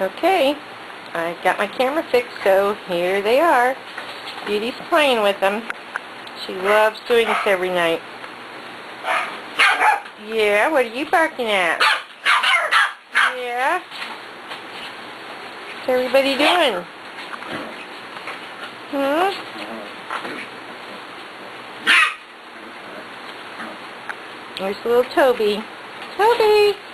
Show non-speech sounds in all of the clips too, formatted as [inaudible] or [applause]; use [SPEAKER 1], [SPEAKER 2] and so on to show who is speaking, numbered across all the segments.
[SPEAKER 1] Okay, I got my camera fixed, so here they are. Beauty's playing with them. She loves doing this every night. Yeah, what are you barking at? Yeah? What's everybody doing? Hmm? There's little Toby. Toby!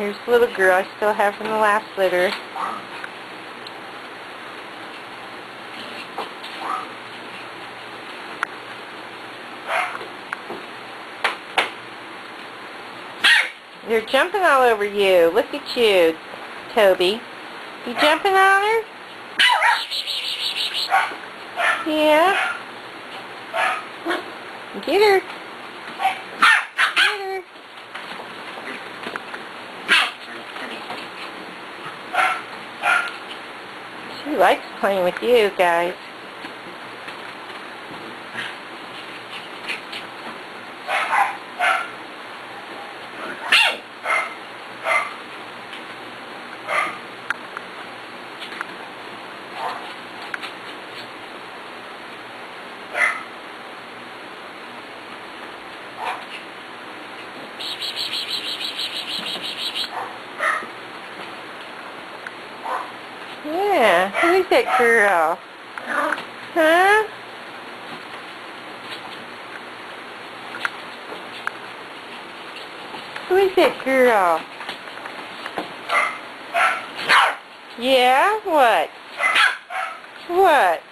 [SPEAKER 1] Here's the little girl I still have from the last litter. They're jumping all over you. Look at you, Toby. You jumping on her? Yeah. Get her. Get her. She likes playing with you guys. Yeah, who is that girl? Huh? Who is that girl? Yeah, what? What?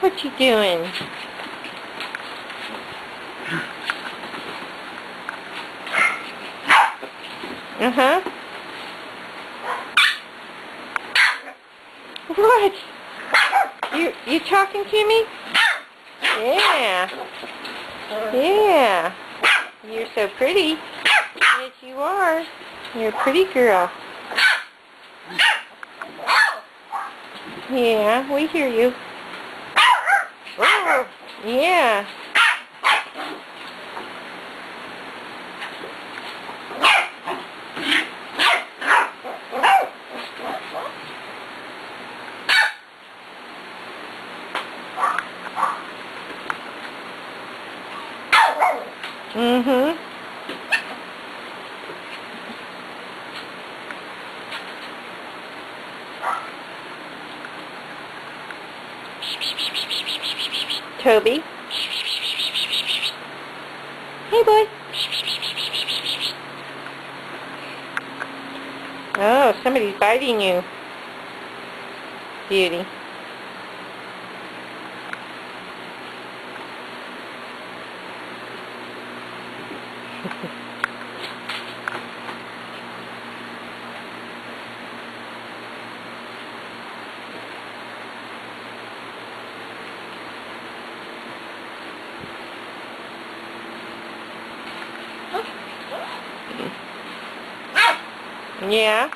[SPEAKER 1] What you doing? Uh-huh. What? You you talking to me? Yeah. Yeah. You're so pretty. Yes, you are. You're a pretty girl. Yeah, we hear you. Yeah. Toby. Hey, boy. Oh, somebody's biting you. Beauty. [laughs] Yeah.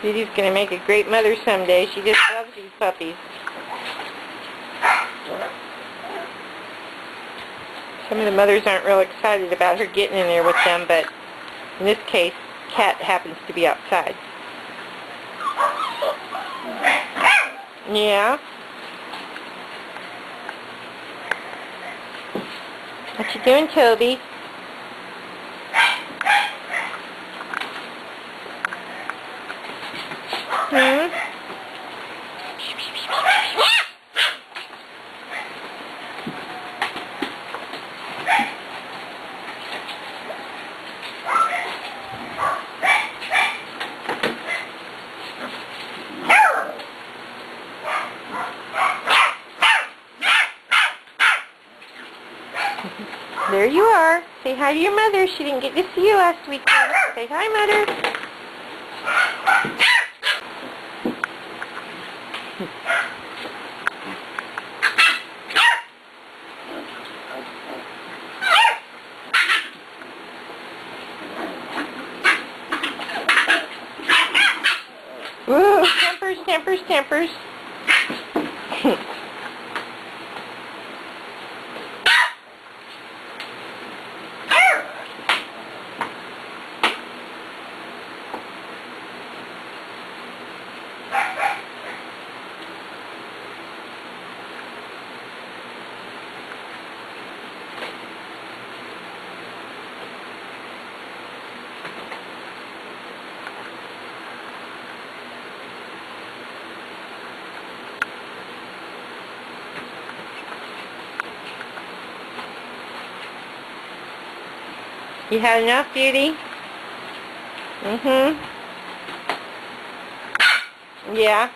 [SPEAKER 1] Beauty's gonna make a great mother someday. She just loves these puppies. Some of the mothers aren't real excited about her getting in there with them, but in this case, Cat happens to be outside. Yeah? What you doing, Toby? Hmm? There you are. Say hi to your mother. She didn't get to see you last week. Say hi, Mother. Woo, tempers, tempers, tempers. You had enough, Beauty? Mm-hmm. Yeah.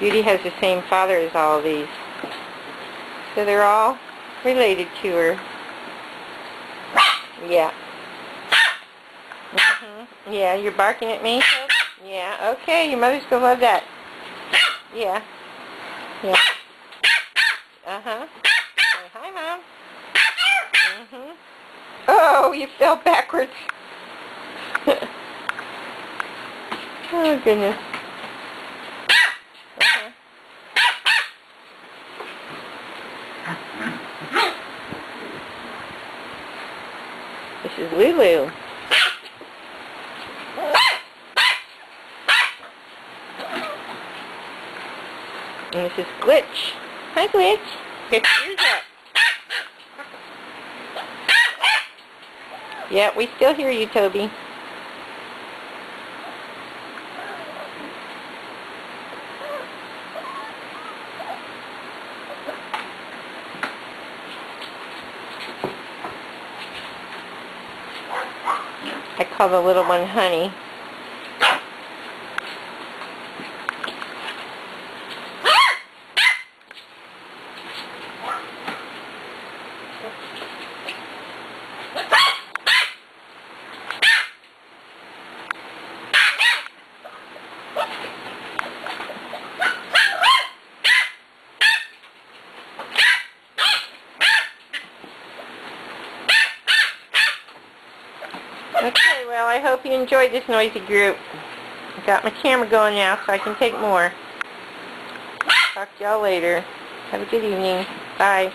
[SPEAKER 1] Beauty has the same father as all of these. So they're all related to her. Yeah. Hmm Yeah, you're barking at me? Yeah, okay, your mother's gonna love that. Yeah. Yeah. Uh-huh. Hi, Mom. hmm Oh, you fell backwards. [laughs] oh, goodness. Uh-huh. This is Lulu. And this is Glitch. Hi, Glitch. Ears up. Yeah, we still hear you, Toby. I call the little one Honey. I hope you enjoyed this noisy group. I got my camera going now so I can take more. Talk to y'all later. Have a good evening. Bye.